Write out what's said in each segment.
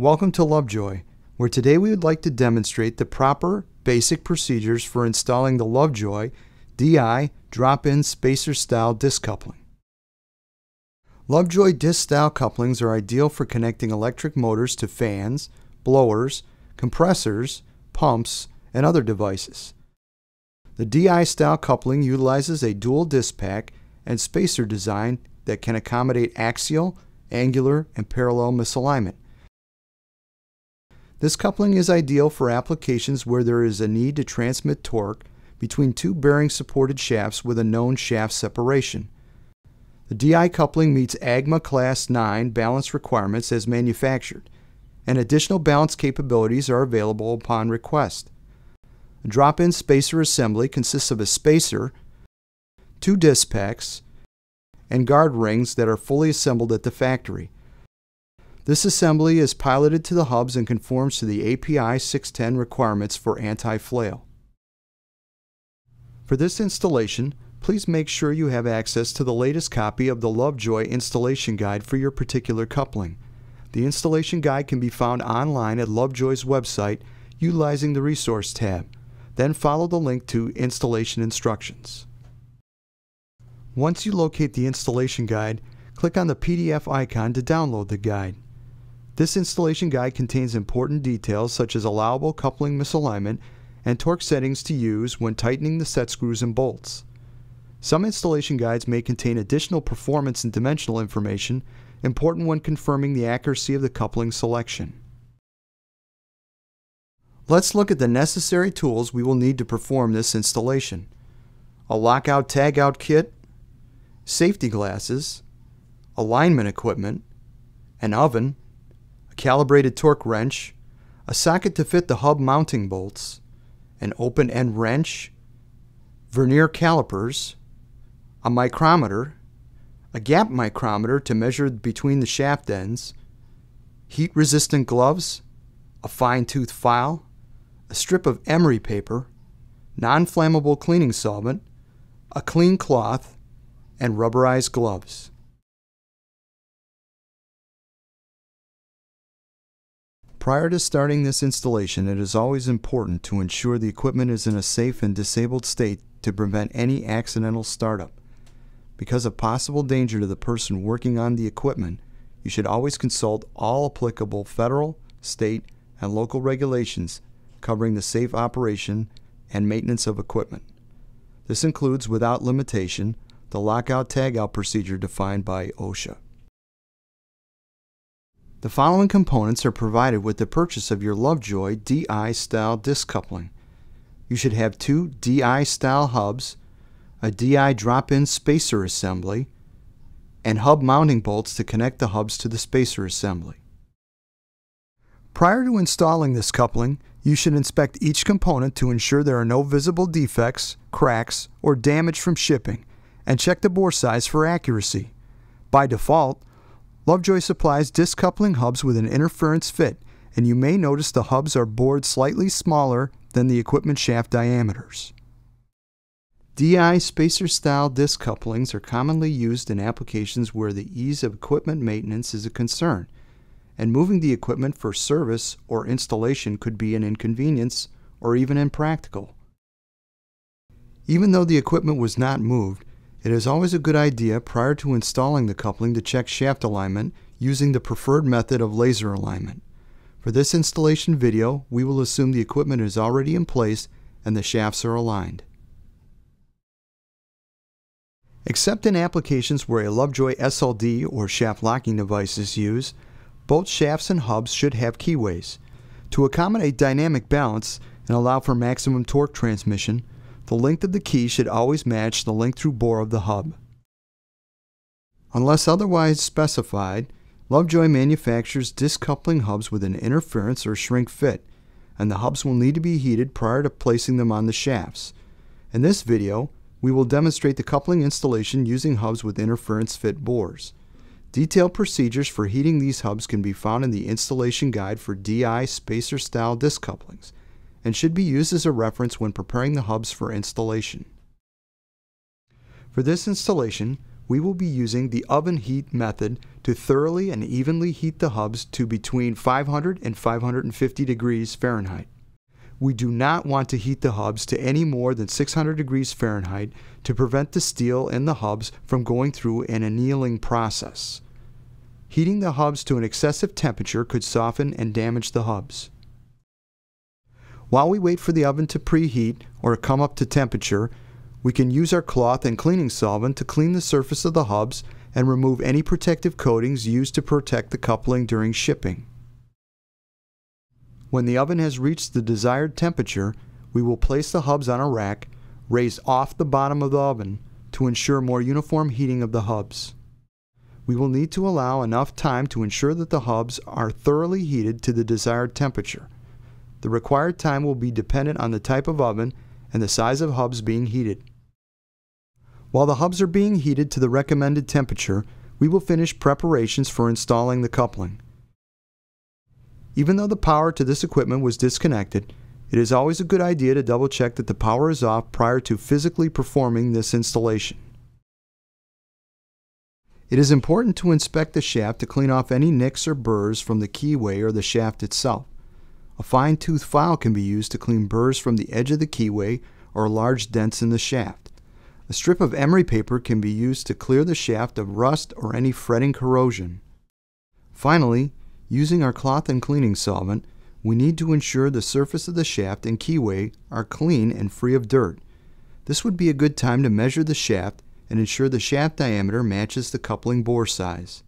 Welcome to Lovejoy, where today we would like to demonstrate the proper basic procedures for installing the Lovejoy DI drop-in spacer style disc coupling. Lovejoy disc style couplings are ideal for connecting electric motors to fans, blowers, compressors, pumps, and other devices. The DI style coupling utilizes a dual disc pack and spacer design that can accommodate axial, angular, and parallel misalignment. This coupling is ideal for applications where there is a need to transmit torque between two bearing supported shafts with a known shaft separation. The DI coupling meets AGMA Class 9 balance requirements as manufactured, and additional balance capabilities are available upon request. A drop-in spacer assembly consists of a spacer, two disc packs, and guard rings that are fully assembled at the factory. This assembly is piloted to the hubs and conforms to the API 610 requirements for anti-flail. For this installation, please make sure you have access to the latest copy of the Lovejoy installation guide for your particular coupling. The installation guide can be found online at Lovejoy's website utilizing the Resource tab. Then follow the link to Installation Instructions. Once you locate the installation guide, click on the PDF icon to download the guide. This installation guide contains important details such as allowable coupling misalignment and torque settings to use when tightening the set screws and bolts. Some installation guides may contain additional performance and dimensional information important when confirming the accuracy of the coupling selection. Let's look at the necessary tools we will need to perform this installation. A lockout tagout kit, safety glasses, alignment equipment, an oven, calibrated torque wrench, a socket to fit the hub mounting bolts, an open end wrench, vernier calipers, a micrometer, a gap micrometer to measure between the shaft ends, heat resistant gloves, a fine tooth file, a strip of emery paper, non flammable cleaning solvent, a clean cloth, and rubberized gloves. Prior to starting this installation, it is always important to ensure the equipment is in a safe and disabled state to prevent any accidental startup. Because of possible danger to the person working on the equipment, you should always consult all applicable federal, state, and local regulations covering the safe operation and maintenance of equipment. This includes, without limitation, the lockout tagout procedure defined by OSHA. The following components are provided with the purchase of your Lovejoy DI style disc coupling. You should have two DI style hubs, a DI drop-in spacer assembly, and hub mounting bolts to connect the hubs to the spacer assembly. Prior to installing this coupling, you should inspect each component to ensure there are no visible defects, cracks, or damage from shipping, and check the bore size for accuracy. By default, Lovejoy supplies disc coupling hubs with an interference fit, and you may notice the hubs are bored slightly smaller than the equipment shaft diameters. DI spacer style disc couplings are commonly used in applications where the ease of equipment maintenance is a concern, and moving the equipment for service or installation could be an inconvenience or even impractical. Even though the equipment was not moved, it is always a good idea prior to installing the coupling to check shaft alignment using the preferred method of laser alignment. For this installation video, we will assume the equipment is already in place and the shafts are aligned. Except in applications where a Lovejoy SLD or shaft locking device is used, both shafts and hubs should have keyways. To accommodate dynamic balance and allow for maximum torque transmission, the length of the key should always match the length through bore of the hub. Unless otherwise specified, Lovejoy manufactures disc coupling hubs with an interference or shrink fit, and the hubs will need to be heated prior to placing them on the shafts. In this video, we will demonstrate the coupling installation using hubs with interference fit bores. Detailed procedures for heating these hubs can be found in the installation guide for DI spacer style disc couplings and should be used as a reference when preparing the hubs for installation. For this installation, we will be using the oven heat method to thoroughly and evenly heat the hubs to between 500 and 550 degrees Fahrenheit. We do not want to heat the hubs to any more than 600 degrees Fahrenheit to prevent the steel in the hubs from going through an annealing process. Heating the hubs to an excessive temperature could soften and damage the hubs. While we wait for the oven to preheat or come up to temperature, we can use our cloth and cleaning solvent to clean the surface of the hubs and remove any protective coatings used to protect the coupling during shipping. When the oven has reached the desired temperature, we will place the hubs on a rack, raised off the bottom of the oven to ensure more uniform heating of the hubs. We will need to allow enough time to ensure that the hubs are thoroughly heated to the desired temperature. The required time will be dependent on the type of oven and the size of hubs being heated. While the hubs are being heated to the recommended temperature, we will finish preparations for installing the coupling. Even though the power to this equipment was disconnected, it is always a good idea to double check that the power is off prior to physically performing this installation. It is important to inspect the shaft to clean off any nicks or burrs from the keyway or the shaft itself. A fine-tooth file can be used to clean burrs from the edge of the keyway or large dents in the shaft. A strip of emery paper can be used to clear the shaft of rust or any fretting corrosion. Finally, using our cloth and cleaning solvent, we need to ensure the surface of the shaft and keyway are clean and free of dirt. This would be a good time to measure the shaft and ensure the shaft diameter matches the coupling bore size.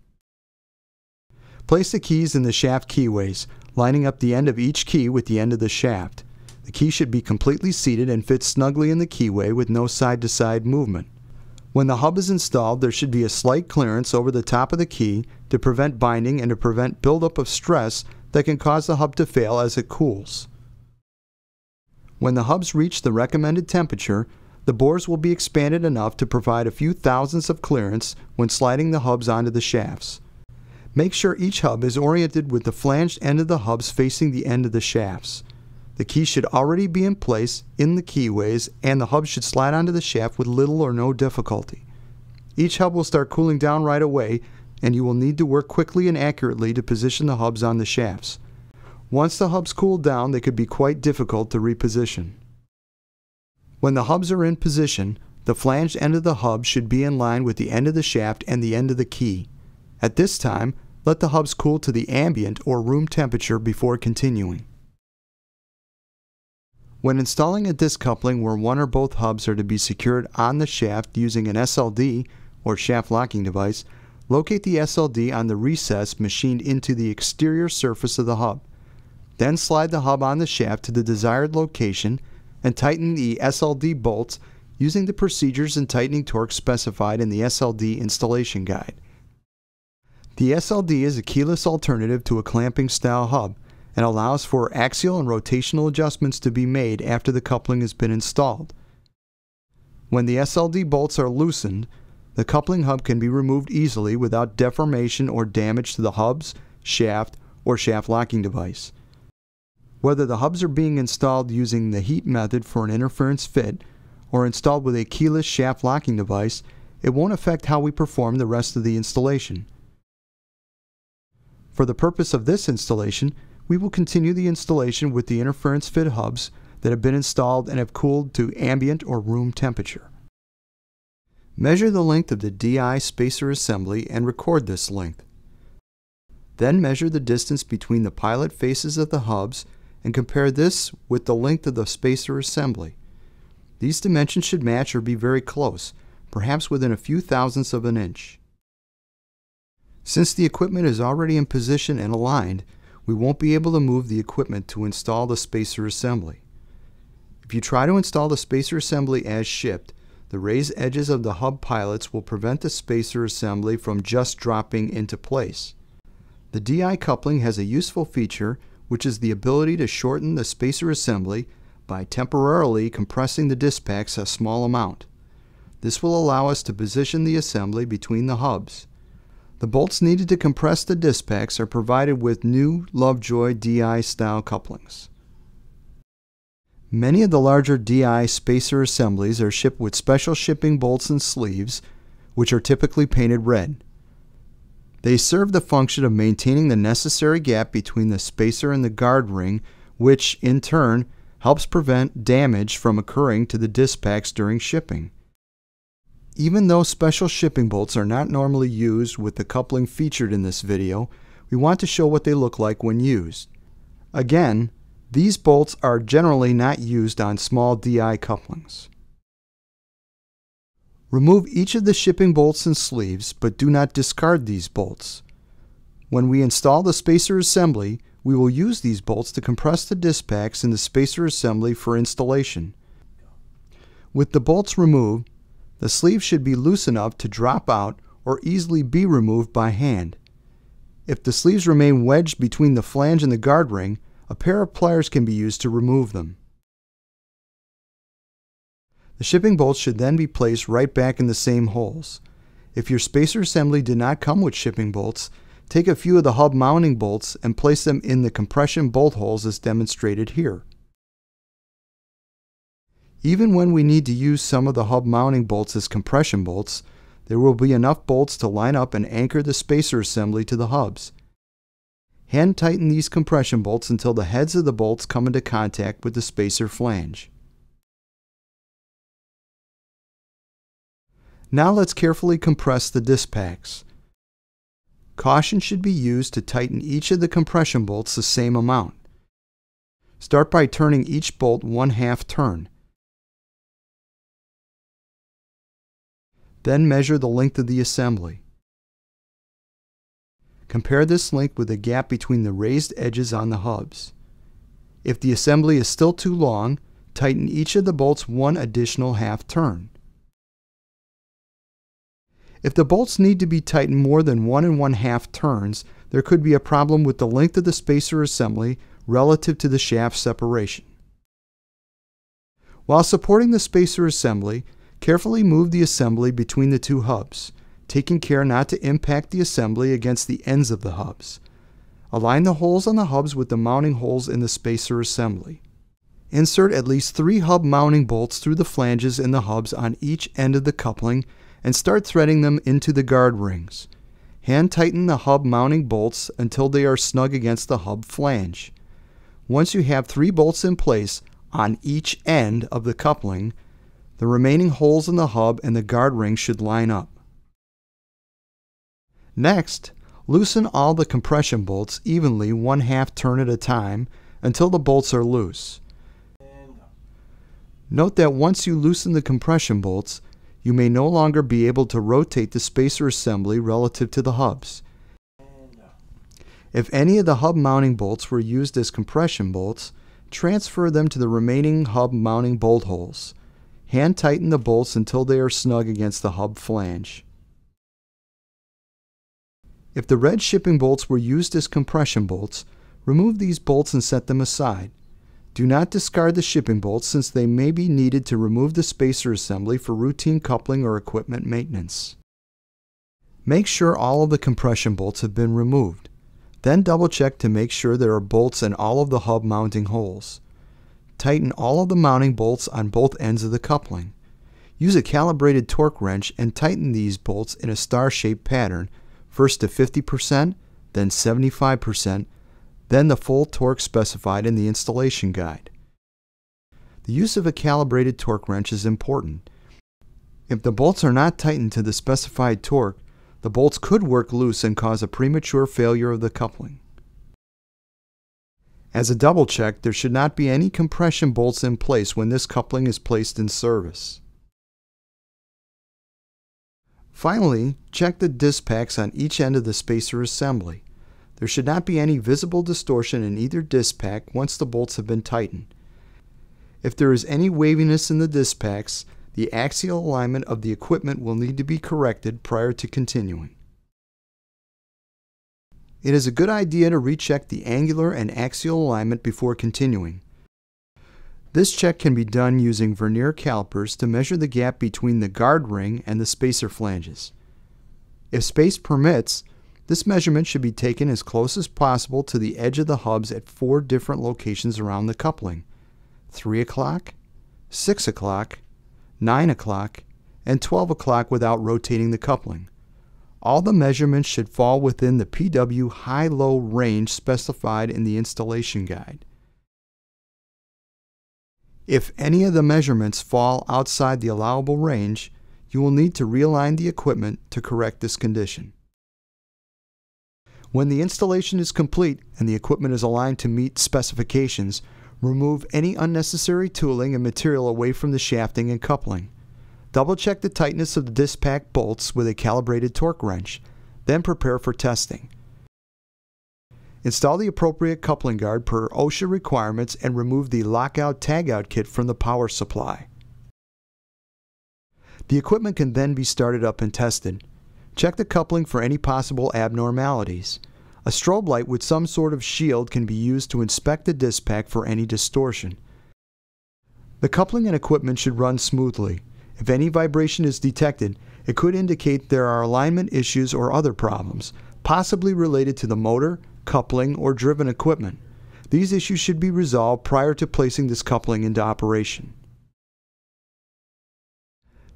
Place the keys in the shaft keyways, lining up the end of each key with the end of the shaft. The key should be completely seated and fit snugly in the keyway with no side-to-side -side movement. When the hub is installed, there should be a slight clearance over the top of the key to prevent binding and to prevent buildup of stress that can cause the hub to fail as it cools. When the hubs reach the recommended temperature, the bores will be expanded enough to provide a few thousandths of clearance when sliding the hubs onto the shafts. Make sure each hub is oriented with the flanged end of the hubs facing the end of the shafts. The key should already be in place in the keyways and the hub should slide onto the shaft with little or no difficulty. Each hub will start cooling down right away and you will need to work quickly and accurately to position the hubs on the shafts. Once the hubs cool down, they could be quite difficult to reposition. When the hubs are in position, the flanged end of the hub should be in line with the end of the shaft and the end of the key. At this time, let the hubs cool to the ambient or room temperature before continuing. When installing a disc coupling where one or both hubs are to be secured on the shaft using an SLD or shaft locking device, locate the SLD on the recess machined into the exterior surface of the hub. Then slide the hub on the shaft to the desired location and tighten the SLD bolts using the procedures and tightening torque specified in the SLD installation guide. The SLD is a keyless alternative to a clamping style hub and allows for axial and rotational adjustments to be made after the coupling has been installed. When the SLD bolts are loosened, the coupling hub can be removed easily without deformation or damage to the hubs, shaft, or shaft locking device. Whether the hubs are being installed using the heat method for an interference fit or installed with a keyless shaft locking device, it won't affect how we perform the rest of the installation. For the purpose of this installation, we will continue the installation with the interference fit hubs that have been installed and have cooled to ambient or room temperature. Measure the length of the DI spacer assembly and record this length. Then measure the distance between the pilot faces of the hubs and compare this with the length of the spacer assembly. These dimensions should match or be very close, perhaps within a few thousandths of an inch. Since the equipment is already in position and aligned, we won't be able to move the equipment to install the spacer assembly. If you try to install the spacer assembly as shipped, the raised edges of the hub pilots will prevent the spacer assembly from just dropping into place. The DI coupling has a useful feature which is the ability to shorten the spacer assembly by temporarily compressing the disc packs a small amount. This will allow us to position the assembly between the hubs. The bolts needed to compress the disc packs are provided with new Lovejoy DI style couplings. Many of the larger DI spacer assemblies are shipped with special shipping bolts and sleeves, which are typically painted red. They serve the function of maintaining the necessary gap between the spacer and the guard ring, which, in turn, helps prevent damage from occurring to the disc packs during shipping. Even though special shipping bolts are not normally used with the coupling featured in this video, we want to show what they look like when used. Again, these bolts are generally not used on small DI couplings. Remove each of the shipping bolts and sleeves, but do not discard these bolts. When we install the spacer assembly, we will use these bolts to compress the disc packs in the spacer assembly for installation. With the bolts removed, the sleeve should be loose enough to drop out or easily be removed by hand. If the sleeves remain wedged between the flange and the guard ring, a pair of pliers can be used to remove them. The shipping bolts should then be placed right back in the same holes. If your spacer assembly did not come with shipping bolts, take a few of the hub mounting bolts and place them in the compression bolt holes as demonstrated here. Even when we need to use some of the hub mounting bolts as compression bolts, there will be enough bolts to line up and anchor the spacer assembly to the hubs. Hand tighten these compression bolts until the heads of the bolts come into contact with the spacer flange. Now let's carefully compress the disc packs. Caution should be used to tighten each of the compression bolts the same amount. Start by turning each bolt one half turn. Then measure the length of the assembly. Compare this length with the gap between the raised edges on the hubs. If the assembly is still too long, tighten each of the bolts one additional half turn. If the bolts need to be tightened more than one and one half turns, there could be a problem with the length of the spacer assembly relative to the shaft separation. While supporting the spacer assembly, carefully move the assembly between the two hubs, taking care not to impact the assembly against the ends of the hubs. Align the holes on the hubs with the mounting holes in the spacer assembly. Insert at least three hub mounting bolts through the flanges in the hubs on each end of the coupling and start threading them into the guard rings. Hand tighten the hub mounting bolts until they are snug against the hub flange. Once you have three bolts in place on each end of the coupling, the remaining holes in the hub and the guard ring should line up. Next, loosen all the compression bolts evenly one half turn at a time until the bolts are loose. Note that once you loosen the compression bolts, you may no longer be able to rotate the spacer assembly relative to the hubs. If any of the hub mounting bolts were used as compression bolts, transfer them to the remaining hub mounting bolt holes. Hand tighten the bolts until they are snug against the hub flange. If the red shipping bolts were used as compression bolts, remove these bolts and set them aside. Do not discard the shipping bolts since they may be needed to remove the spacer assembly for routine coupling or equipment maintenance. Make sure all of the compression bolts have been removed. Then double check to make sure there are bolts in all of the hub mounting holes. Tighten all of the mounting bolts on both ends of the coupling. Use a calibrated torque wrench and tighten these bolts in a star-shaped pattern, first to 50%, then 75%, then the full torque specified in the installation guide. The use of a calibrated torque wrench is important. If the bolts are not tightened to the specified torque, the bolts could work loose and cause a premature failure of the coupling. As a double check, there should not be any compression bolts in place when this coupling is placed in service. Finally, check the disc packs on each end of the spacer assembly. There should not be any visible distortion in either disc pack once the bolts have been tightened. If there is any waviness in the disc packs, the axial alignment of the equipment will need to be corrected prior to continuing. It is a good idea to recheck the angular and axial alignment before continuing. This check can be done using vernier calipers to measure the gap between the guard ring and the spacer flanges. If space permits, this measurement should be taken as close as possible to the edge of the hubs at four different locations around the coupling 3 o'clock, 6 o'clock, 9 o'clock, and 12 o'clock without rotating the coupling. All the measurements should fall within the PW high-low range specified in the installation guide. If any of the measurements fall outside the allowable range, you will need to realign the equipment to correct this condition. When the installation is complete and the equipment is aligned to meet specifications, remove any unnecessary tooling and material away from the shafting and coupling. Double check the tightness of the disc pack bolts with a calibrated torque wrench, then prepare for testing. Install the appropriate coupling guard per OSHA requirements and remove the lockout tagout kit from the power supply. The equipment can then be started up and tested. Check the coupling for any possible abnormalities. A strobe light with some sort of shield can be used to inspect the disc pack for any distortion. The coupling and equipment should run smoothly. If any vibration is detected, it could indicate there are alignment issues or other problems, possibly related to the motor, coupling, or driven equipment. These issues should be resolved prior to placing this coupling into operation.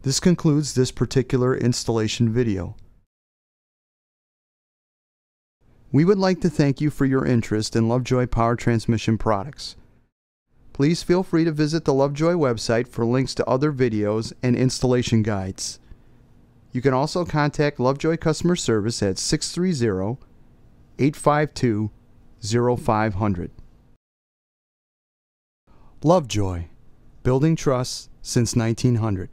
This concludes this particular installation video. We would like to thank you for your interest in Lovejoy Power Transmission products. Please feel free to visit the Lovejoy website for links to other videos and installation guides. You can also contact Lovejoy Customer Service at 630 852 0500. Lovejoy, building trust since 1900.